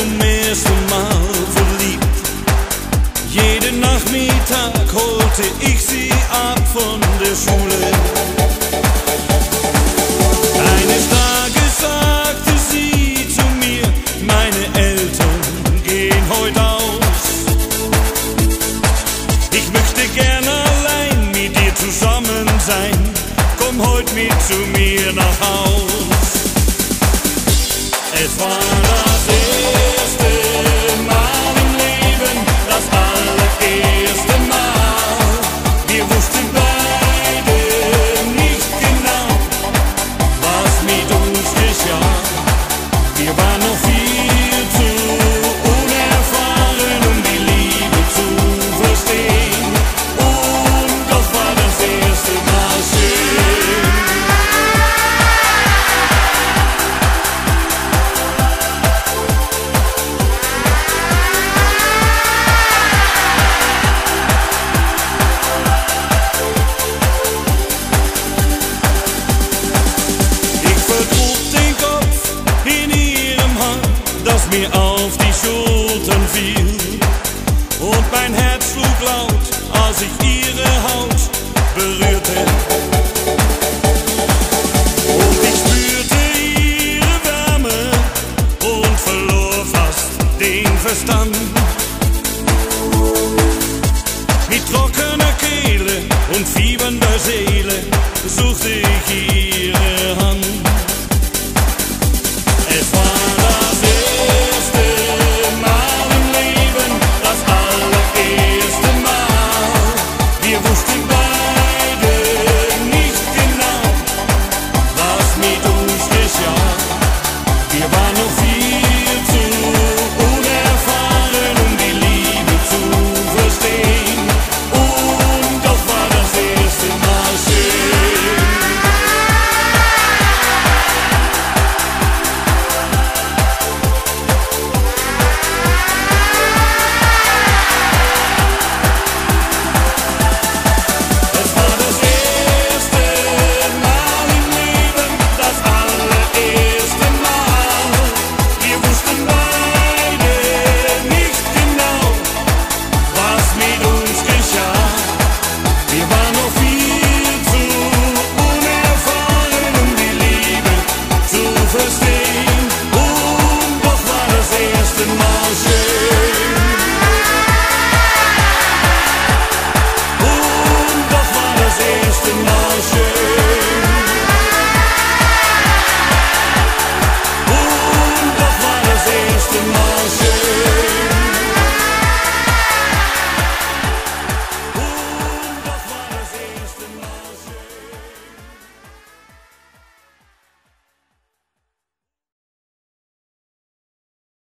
zum ersten Mal verliebt. Jeden Nachmittag holte ich sie ab von der Schule. Eines Tages sagte sie zu mir, meine Eltern gehen heute aus. Ich möchte gern allein mit dir zusammen sein. Komm heute mit zu mir nach Haus. Es war I know das mir auf die Schultern fiel. Und mein Herz schlug laut, als ich ihre Haut berührte. Und ich spürte ihre Wärme und verlor fast den Verstand. Mit trockener Kehle und fiebernder Seele suchte ich